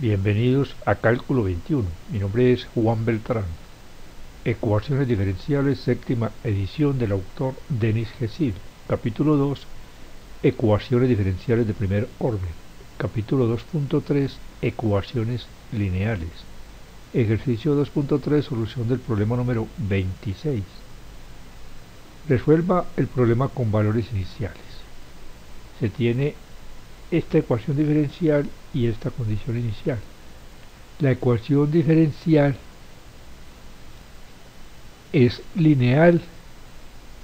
Bienvenidos a Cálculo 21. Mi nombre es Juan Beltrán. Ecuaciones diferenciales, séptima edición del autor Denis Gesil. Capítulo 2. Ecuaciones diferenciales de primer orden. Capítulo 2.3. Ecuaciones lineales. Ejercicio 2.3. Solución del problema número 26. Resuelva el problema con valores iniciales. Se tiene esta ecuación diferencial y esta condición inicial. La ecuación diferencial es lineal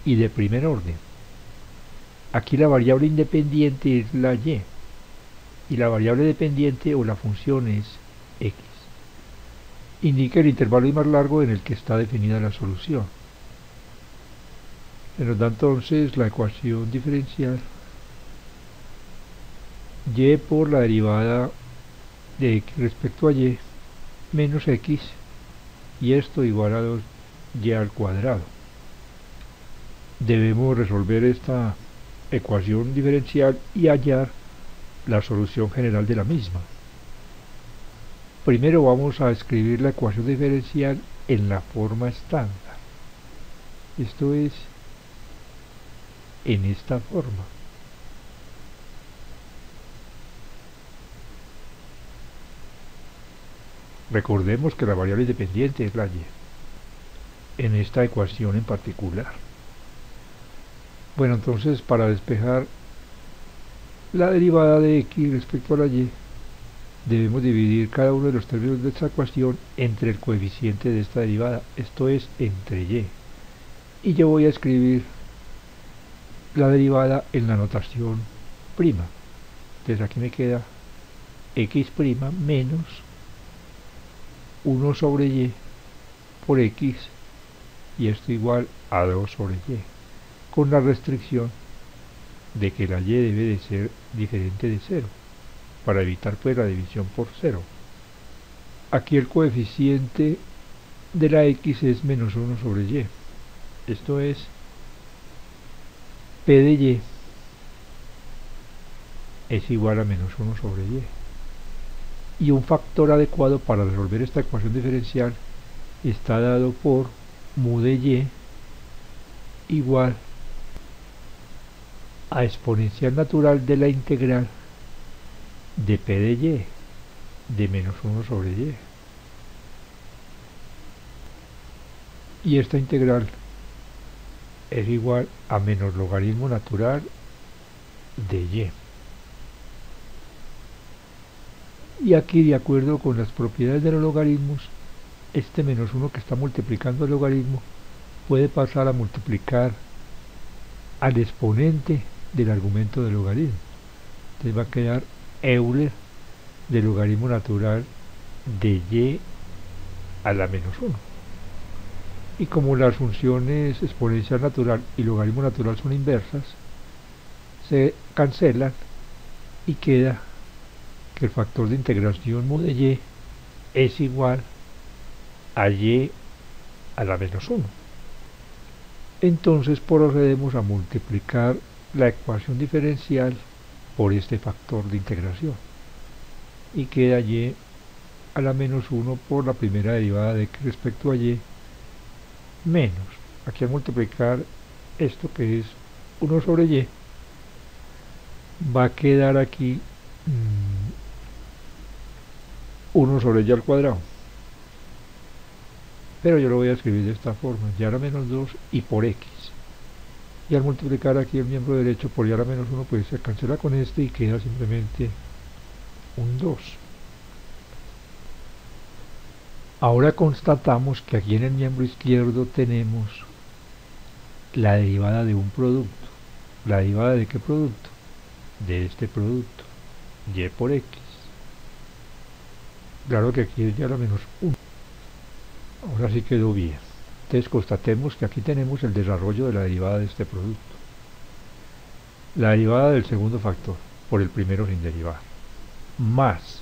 y de primer orden. Aquí la variable independiente es la y y la variable dependiente o la función es x. Indica el intervalo más largo en el que está definida la solución. Se nos da entonces la ecuación diferencial y por la derivada de x respecto a y menos x y esto igual a 2y al cuadrado. Debemos resolver esta ecuación diferencial y hallar la solución general de la misma. Primero vamos a escribir la ecuación diferencial en la forma estándar. Esto es en esta forma. Recordemos que la variable independiente es la y, en esta ecuación en particular. Bueno, entonces para despejar la derivada de x respecto a la y, debemos dividir cada uno de los términos de esta ecuación entre el coeficiente de esta derivada, esto es entre y. Y yo voy a escribir la derivada en la notación prima. Entonces aquí me queda x' menos 1 sobre y por x y esto igual a 2 sobre y con la restricción de que la y debe de ser diferente de 0 para evitar pues la división por 0 aquí el coeficiente de la x es menos 1 sobre y. Esto es p de y es igual a menos 1 sobre y y un factor adecuado para resolver esta ecuación diferencial está dado por mu de y igual a exponencial natural de la integral de p de y de menos 1 sobre y. Y esta integral es igual a menos logaritmo natural de y. Y aquí, de acuerdo con las propiedades de los logaritmos, este menos 1 que está multiplicando el logaritmo puede pasar a multiplicar al exponente del argumento del logaritmo. Entonces va a quedar Euler del logaritmo natural de y a la menos 1. Y como las funciones exponencial natural y logaritmo natural son inversas, se cancelan y queda que el factor de integración mu de y es igual a y a la menos 1. Entonces procedemos a multiplicar la ecuación diferencial por este factor de integración y queda y a la menos 1 por la primera derivada de respecto a y menos, aquí a multiplicar esto que es 1 sobre y va a quedar aquí mmm, 1 sobre y al cuadrado. Pero yo lo voy a escribir de esta forma, y a la menos 2 y por x. Y al multiplicar aquí el miembro derecho por y a la menos 1, pues se cancela con este y queda simplemente un 2. Ahora constatamos que aquí en el miembro izquierdo tenemos la derivada de un producto. ¿La derivada de qué producto? De este producto, y por x. Claro que aquí es ya la menos 1. Ahora sí quedó bien. Entonces constatemos que aquí tenemos el desarrollo de la derivada de este producto. La derivada del segundo factor, por el primero sin derivar, más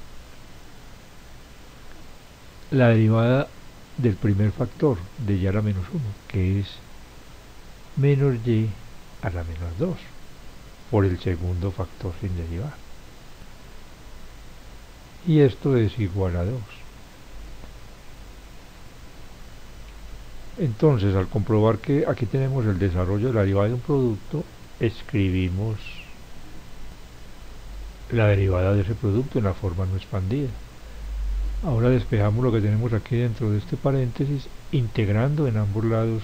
la derivada del primer factor, de y a la menos 1, que es menos y a la menos 2, por el segundo factor sin derivar. Y esto es igual a 2. Entonces, al comprobar que aquí tenemos el desarrollo de la derivada de un producto, escribimos la derivada de ese producto en la forma no expandida. Ahora despejamos lo que tenemos aquí dentro de este paréntesis, integrando en ambos lados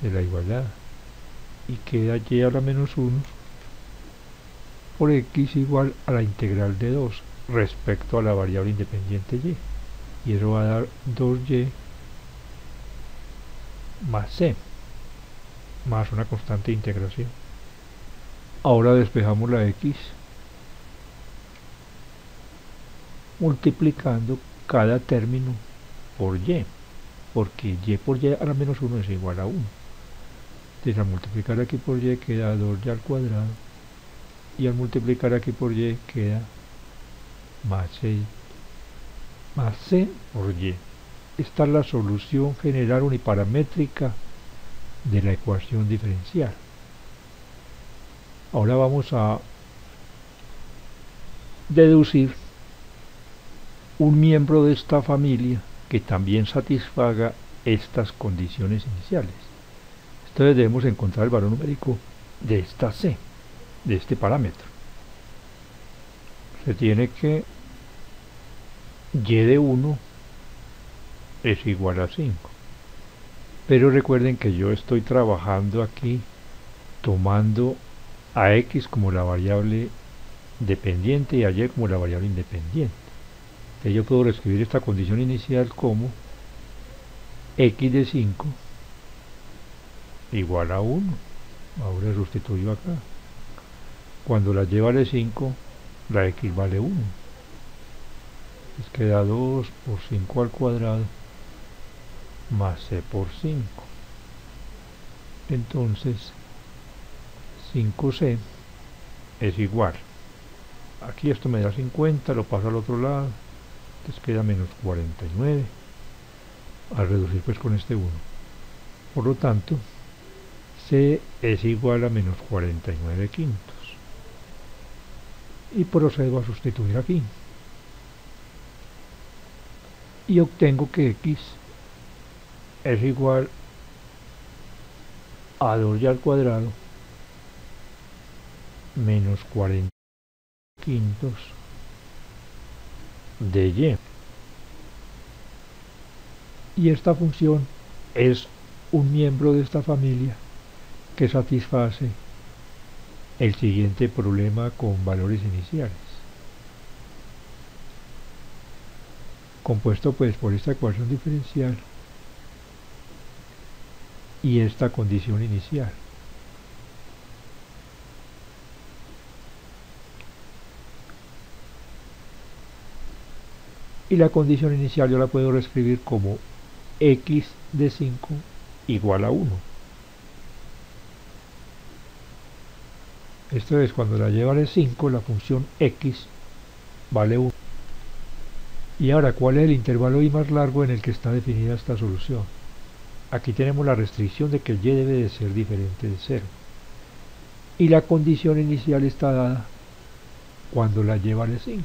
de la igualdad. Y queda y a la menos 1 por x igual a la integral de 2 respecto a la variable independiente y. Y eso va a dar 2y más c más una constante de integración. Ahora despejamos la x multiplicando cada término por y, porque y por y a la menos 1 es igual a 1. Entonces al multiplicar aquí por y queda 2y al cuadrado y al multiplicar aquí por y queda más c, más c por y. Esta es la solución general uniparamétrica de la ecuación diferencial. Ahora vamos a deducir un miembro de esta familia que también satisfaga estas condiciones iniciales. Entonces debemos encontrar el valor numérico de esta C, de este parámetro. Se tiene que y de 1 es igual a 5. Pero recuerden que yo estoy trabajando aquí tomando a x como la variable dependiente y a y como la variable independiente. Entonces yo puedo reescribir esta condición inicial como x de 5 igual a 1. Ahora sustituyo acá. Cuando la y vale 5, la x vale 1. Entonces queda 2 por 5 al cuadrado más c por 5. Entonces 5c es igual. Aquí esto me da 50, lo paso al otro lado. Entonces queda menos 49 al reducir pues con este 1. Por lo tanto, c es igual a menos 49 quintos. Y procedo a sustituir aquí. Y obtengo que x es igual a 2y al cuadrado menos 40 quintos de y. Y esta función es un miembro de esta familia que satisface el siguiente problema con valores iniciales. Compuesto pues por esta ecuación diferencial y esta condición inicial. Y la condición inicial yo la puedo reescribir como x de 5 igual a 1. Esto es cuando la y vale 5, la función x vale 1. Y ahora, ¿cuál es el intervalo y más largo en el que está definida esta solución? Aquí tenemos la restricción de que y debe de ser diferente de 0. Y la condición inicial está dada cuando la y vale 5.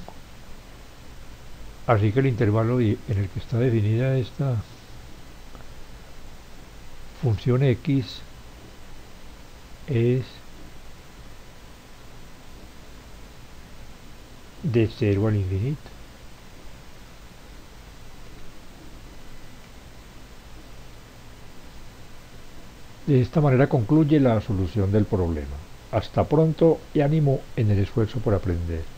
Así que el intervalo en el que está definida esta función x es de 0 al infinito. De esta manera concluye la solución del problema. Hasta pronto y ánimo en el esfuerzo por aprender.